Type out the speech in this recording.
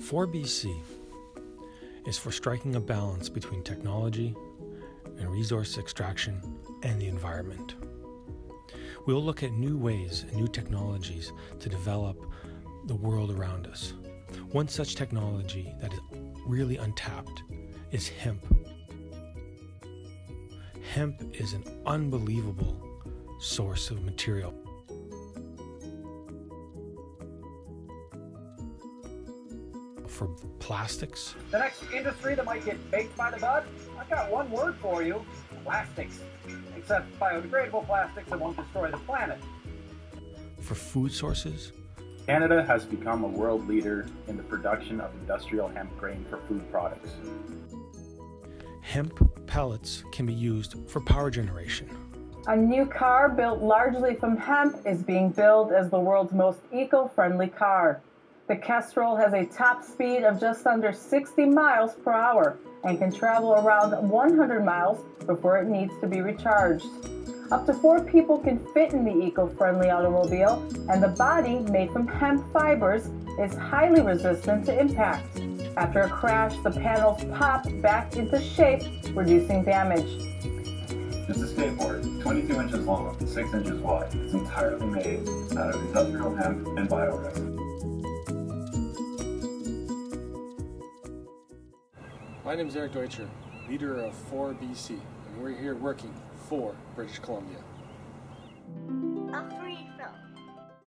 4BC is for striking a balance between technology and resource extraction and the environment. We'll look at new ways and new technologies to develop the world around us. One such technology that is really untapped is hemp. Hemp is an unbelievable source of material. For plastics, The next industry that might get baked by the bud, I've got one word for you plastics. Except biodegradable plastics that won't destroy the planet. for food sources, Canada has become a world leader in the production of industrial hemp grain for food products. hemp pellets can be used for power generation. A new car built largely from hemp is being billed as the world's most eco friendly car. The Kestrel has a top speed of just under 60 miles per hour and can travel around 100 miles before it needs to be recharged. Up to four people can fit in the eco friendly automobile, and the body, made from hemp fibers, is highly resistant to impact. After a crash, the panels pop back into shape, reducing damage. It's a skateboard, 22 inches long and 6 inches wide. It's entirely made out of industrial hemp and bioresin. My name is Erik Deutscher, leader of 4BC, and we're here working for British Columbia.